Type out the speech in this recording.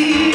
see.